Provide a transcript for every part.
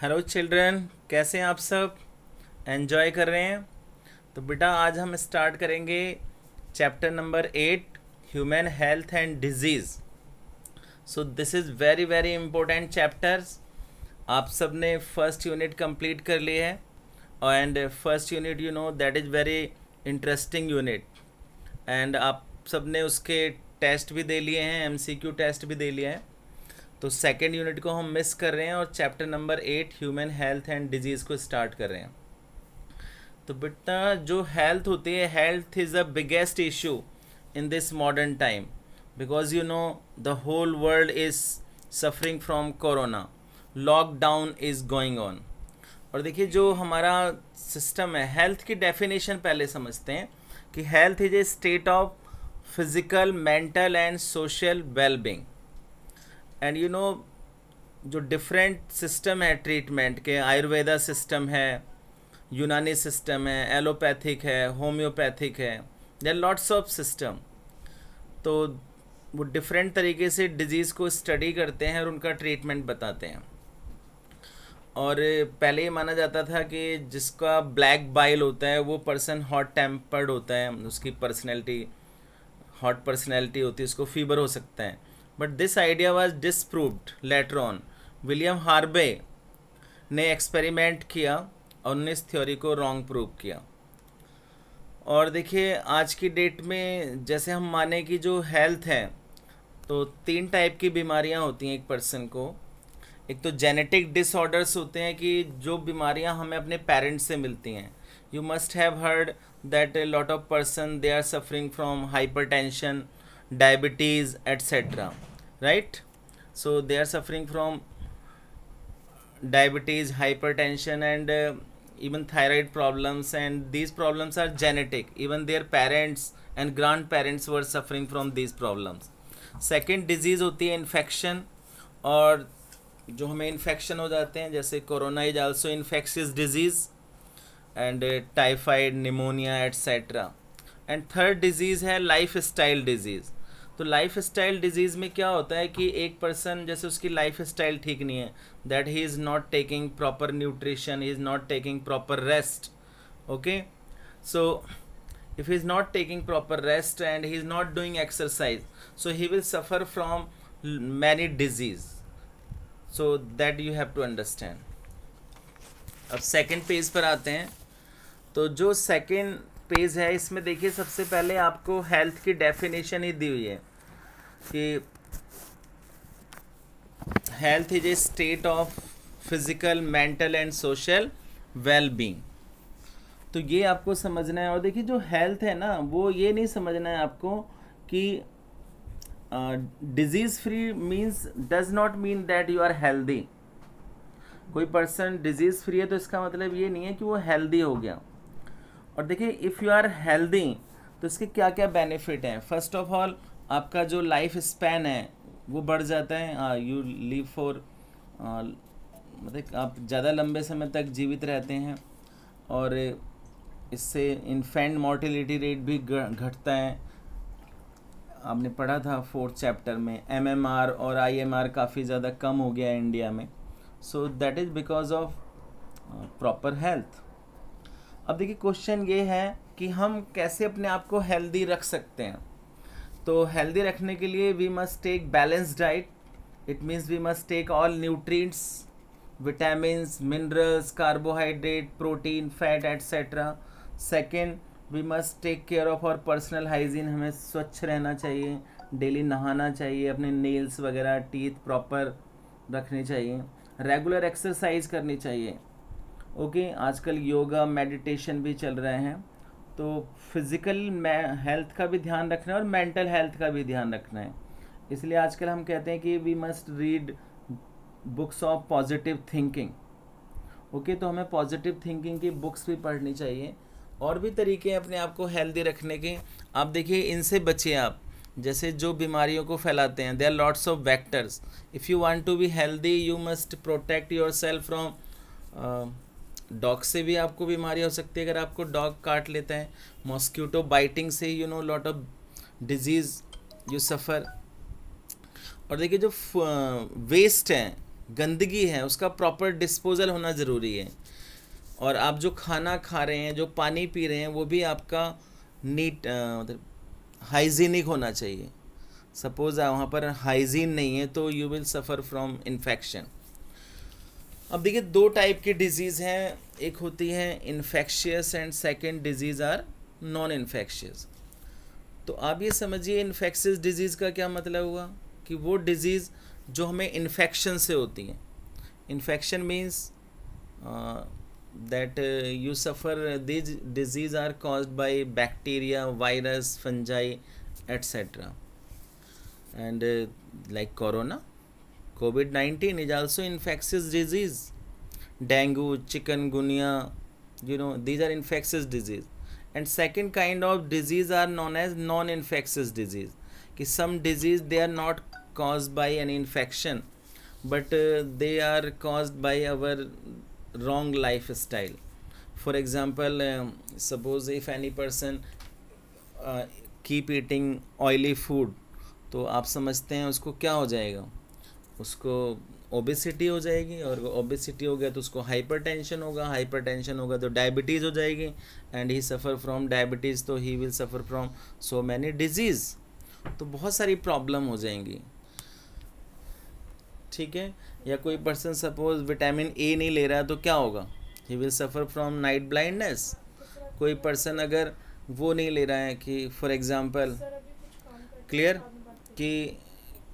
Hello children, कैसे हैं आप सब? एंजॉय कर रहे हैं? तो बेटा, आज हम स्टार्ट करेंगे chapter number eight human health and diseases so this is very very important chapters आप सबने फ़र्स्ट यूनिट कंप्लीट कर ली है and first unit you know that is very interesting unit and आप सबने उसके टेस्ट भी दे लिए हैं एमसीक्यू टेस्ट भी दे लिए है। तो सेकेंड यूनिट को हम मिस कर रहे हैं और chapter number eight human health and disease को स्टार्ट कर रहे हैं। तो बेटा, जो हेल्थ होती है health is the biggest issue in this modern time because you know the whole world is suffering from corona lockdown is going on और देखिए, जो हमारा सिस्टम है हेल्थ की डेफिनेशन पहले समझते हैं कि health is a state of physical mental and social wellbeing and you know जो डिफरेंट सिस्टम है ट्रीटमेंट के आयुर्वेदा सिस्टम है यूनानी सिस्टम है एलोपैथिक है होम्योपैथिक है देर लॉट्स ऑफ़ सिस्टम तो वो डिफरेंट तरीके से डिज़ीज़ को स्टडी करते हैं और उनका ट्रीटमेंट बताते हैं। और पहले ये माना जाता था कि जिसका ब्लैक बाइल होता है, वो पर्सन हॉट टेम्पर्ड होता है, उसकी पर्सनैलिटी हॉट पर्सनैलिटी होती है, उसको फीवर हो सकता है। But this idea was disproved later on William Harvey ने एक्सपेरिमेंट किया और उन्होंने इस थ्योरी को रॉन्ग प्रूव किया। और देखिए, आज की डेट में जैसे हम माने कि जो हेल्थ है तो तीन टाइप की बीमारियाँ होती हैं एक पर्सन को। एक तो जेनेटिक डिसऑर्डर्स होते हैं कि जो बीमारियाँ हमें अपने पेरेंट्स से मिलती हैं। You must have heard that a lot of person they are suffering from hypertension diabetes etc right so they are suffering from diabetes hypertension and uh, even thyroid problems and these problems are genetic even their parents and grandparents were suffering from these problems second disease होती है infection और जो हमें infection हो जाते हैं जैसे corona is also infectious disease and typhoid pneumonia etcetera and third disease है लाइफ स्टाइल डिज़ीज़ तो लाइफ स्टाइल डिज़ीज़ में क्या होता है कि एक पर्सन जैसे उसकी लाइफ स्टाइल ठीक नहीं है that he is not taking proper nutrition he is not taking proper rest okay so if he is not taking proper rest and he is not doing exercise, so he will suffer from many disease. So, that you have to understand. अब second page पर आते हैं। तो जो second page है, इसमें देखिए, सबसे पहले आपको हेल्थ की डेफिनेशन ही दी हुई है। कि health is a state of physical mental and social well being तो ये आपको समझना है और देखिए जो हेल्थ है ना, वो ये नहीं समझना है आपको कि disease free means does not mean that you are healthy कोई पर्सन डिज़ीज़ फ्री है तो इसका मतलब ये नहीं है कि वो हेल्दी हो गया। और देखिए इफ़ यू आर हेल्दी तो इसके क्या क्या बेनिफिट हैं? फ़र्स्ट ऑफ़ ऑल आपका जो लाइफ स्पैन है, वो बढ़ जाता है। यू लिव फॉर मतलब आप ज़्यादा लंबे समय तक जीवित रहते हैं और इससे इन्फेंट मोर्टिलिटी रेट भी घटता है। आपने पढ़ा था फोर्थ चैप्टर में एमएमआर और आईएमआर काफ़ी ज़्यादा कम हो गया है इंडिया में। So that is because of proper health अब देखिए क्वेश्चन ये है कि हम कैसे अपने आप को हेल्दी रख सकते हैं? तो हेल्दी रखने के लिए we must take balance diet it means we must take all nutrients vitamins minerals carbohydrate protein fat etcetera second we must take care of our personal hygiene हमें स्वच्छ रहना चाहिए डेली नहाना चाहिए अपने नेल्स वगैरह टीथ प्रॉपर रखने चाहिए रेगुलर एक्सरसाइज करनी चाहिए। ओके okay, आजकल योगा मेडिटेशन भी चल रहे हैं। तो फ़िज़िकल हेल्थ का भी ध्यान रखना है और मेंटल हेल्थ का भी ध्यान रखना है। इसलिए आजकल हम कहते हैं कि we must read books of positive thinking okay तो हमें पॉजिटिव थिंकिंग की बुक्स भी पढ़नी चाहिए और भी तरीके हैं अपने आप को हेल्दी रखने के। आप देखिए, इनसे बचिए आप। जैसे जो बीमारियों को फैलाते हैं they are lots of vectors if you want to be healthy you must protect yourself from dog से भी आपको बीमारी हो सकती है, अगर आपको डॉग काट लेता है मॉस्क्यूटो बाइटिंग से you know lot of disease you suffer और देखिए जो वेस्ट हैं, गंदगी है, उसका प्रॉपर डिस्पोजल होना ज़रूरी है। और आप जो खाना खा रहे हैं, जो पानी पी रहे हैं, वो भी आपका नीट मतलब हाइजीनिक होना चाहिए। सपोज़ वहाँ पर हाइजीन नहीं है तो you will suffer from infection अब देखिए दो टाइप की डिज़ीज़ हैं। एक होती है infectious and second disease are non infectious तो आप ये समझिए इन्फेक्शियस डिज़ीज़ का क्या मतलब हुआ? कि वो डिज़ीज़ जो हमें इन्फेक्शन से होती हैं। Infection means that you suffer these disease are caused by bacteria virus fungi etcetera uh, like corona covid-19 is also infectious disease dengue chikungunya you know these are infectious disease and second kind of disease are known as non-infectious disease कि some disease they are not caused by an infection but uh, they are caused by our wrong lifestyle for example um, suppose if any person uh, keep eating oily food तो आप समझते हैं उसको क्या हो जाएगा उसको ओबेसिटी हो जाएगी और ओबेसिटी हो गया तो उसको हाइपर टेंशन होगा हाइपर टेंशन होगा तो डायबिटीज़ हो जाएगी and he suffer from diabetes तो he will suffer from so many disease तो बहुत सारी प्रॉब्लम हो जाएँगी। ठीक है? या कोई पर्सन सपोज़ विटामिन ए नहीं ले रहा तो क्या होगा? He will suffer from night blindness कोई पर्सन अगर वो नहीं ले रहा है कि फॉर एग्ज़ाम्पल क्लियर कि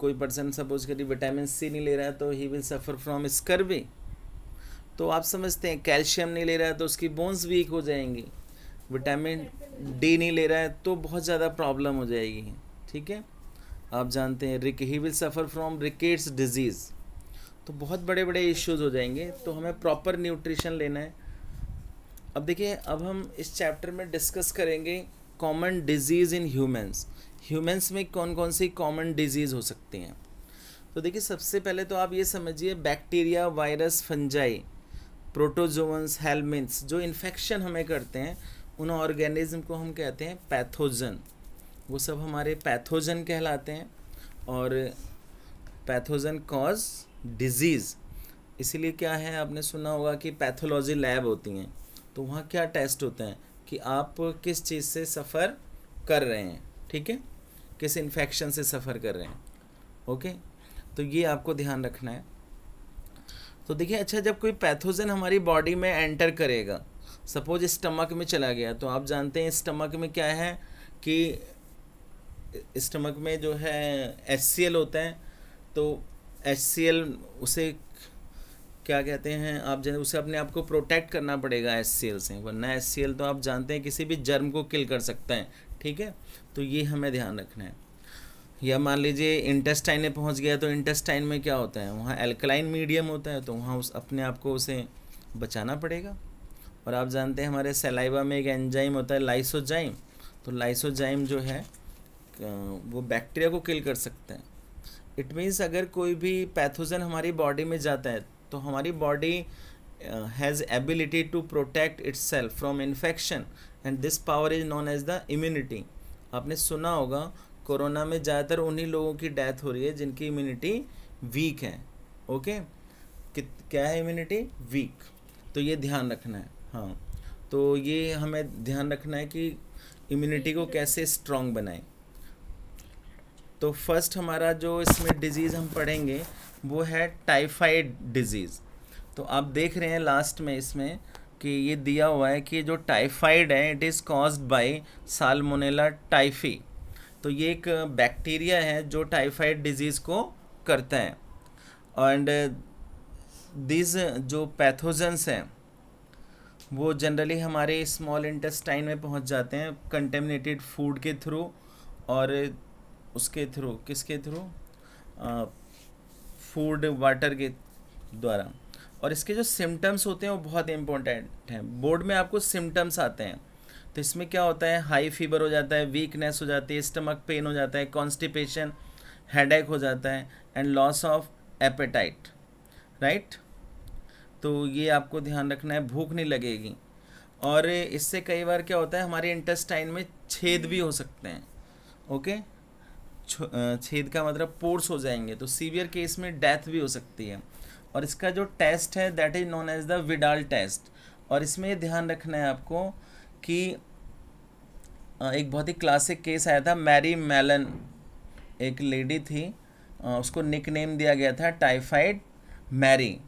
कोई पर्सन सपोज़ करिए विटामिन सी नहीं ले रहा है तो he will suffer from scurvy तो आप समझते हैं कैल्शियम नहीं ले रहा है तो उसकी बोन्स वीक हो जाएँगी. विटामिन डी नहीं ले रहा है तो बहुत ज़्यादा प्रॉब्लम हो जाएगी. ठीक है? आप जानते हैं rick he will suffer from rickets disease तो बहुत बड़े बड़े इश्यूज़ हो जाएँगे तो हमें प्रॉपर न्यूट्रिशन लेना है. अब देखिए, अब हम इस चैप्टर में डिस्कस करेंगे common disease in humans humans में कौन कौन सी कॉमन डिज़ीज़ हो सकती हैं? तो देखिए, सबसे पहले तो आप ये समझिए bacteria virus fungi protozoans helminths जो इन्फेक्शन हमें करते हैं, उन ऑर्गेनिज्म को हम कहते हैं पैथोजन वो सब हमारे पैथोजन कहलाते हैं और पैथोजन कॉज डिज़ीज़ इसीलिए क्या है, आपने सुना होगा कि पैथोलॉजी लैब होती हैं। तो वहाँ क्या टेस्ट होते हैं कि आप किस चीज़ से सफ़र कर रहे हैं, ठीक है? किस इन्फेक्शन से सफ़र कर रहे हैं। ओके तो ये आपको ध्यान रखना है। तो देखिए अच्छा जब कोई पैथोजन हमारी बॉडी में एंटर करेगा सपोज़ स्टमक में चला गया तो आप जानते हैं स्टमक में क्या है कि स्टमक में जो है एच होता है तो एच उसे क्या कहते हैं, आप जैसे उसे अपने आप को प्रोटेक्ट करना पड़ेगा एच से। वरना एच तो आप जानते हैं किसी भी जर्म को किल कर सकता है। ठीक है? तो ये हमें ध्यान रखना है। या मान लीजिए इंटेस्टाइन में पहुँच गया तो इंटेस्टाइन में क्या होता है? वहाँ एल्कलाइन मीडियम होता है तो वहाँ उस अपने आप को उसे बचाना पड़ेगा। और आप जानते हैं हमारे सेलाइवा में एक एंजाइम होता है लाइसोजाइम तो लाइसोजाइम जो है वो बैक्टीरिया को किल कर सकता है। इट मीन्स अगर कोई भी पैथोजन हमारी बॉडी में जाता है तो हमारी body has ability to protect its from infection and this power is known as the immunity आपने सुना होगा कोरोना में ज़्यादातर उन्हीं लोगों की डेथ हो रही है जिनकी इम्यूनिटी वीक है ओके कि, क्या है इम्यूनिटी वीक तो ये ध्यान रखना है हाँ। तो ये हमें ध्यान रखना है कि इम्यूनिटी को कैसे स्ट्रॉन्ग बनाएँ। तो फ़र्स्ट हमारा जो इसमें डिज़ीज़ हम पढ़ेंगे वो है टाइफाइड डिज़ीज़ तो आप देख रहे हैं लास्ट में इसमें कि ये दिया हुआ है कि जो टाइफाइड है it is caused by salmonella typhi तो ये एक बैक्टीरिया है जो टाइफाइड डिज़ीज़ को करता है. एंड दिस जो पैथोजेंस हैं, वो जनरली हमारे स्मॉल इंटेस्टाइन में पहुँच जाते हैं कंटेमिनेटेड फ़ूड के थ्रू और उसके थ्रू किसके थ्रू फ़ूड वाटर के द्वारा. और इसके जो सिम्टम्स होते हैं वो बहुत इंपॉर्टेंट हैं। बोर्ड में आपको सिम्टम्स आते हैं। तो इसमें क्या होता है? हाई फीवर हो जाता है वीकनेस हो जाती है स्टमक पेन हो जाता है कॉन्स्टिपेशन हेडेक हो जाता है and loss of appetite right तो ये आपको ध्यान रखना है, भूख नहीं लगेगी। और इससे कई बार क्या होता है? हमारे इंटेस्टाइन में छेद भी हो सकते हैं ओके छेद का मतलब पोर्स हो जाएँगे। तो सीवियर केस में डेथ भी हो सकती है। और इसका जो टेस्ट है that is known as the Widal test और इसमें ये ध्यान रखना है आपको कि एक बहुत ही क्लासिक केस आया था मैरी मेलन एक लेडी थी उसको निक नेम दिया गया था टाइफाइड मैरी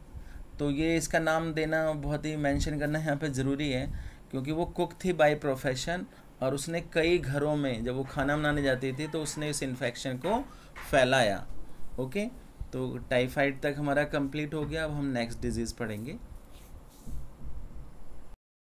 तो ये इसका नाम देना बहुत ही मेंशन करना यहाँ पे ज़रूरी है, क्योंकि वो कुक थी बाय प्रोफेशन और उसने कई घरों में, जब वो खाना बनाने जाती थी तो उसने इस इन्फेक्शन को फैलाया ओके तो टाइफाइड तक हमारा कंप्लीट हो गया अब हम नेक्स्ट डिज़ीज़ पढ़ेंगे।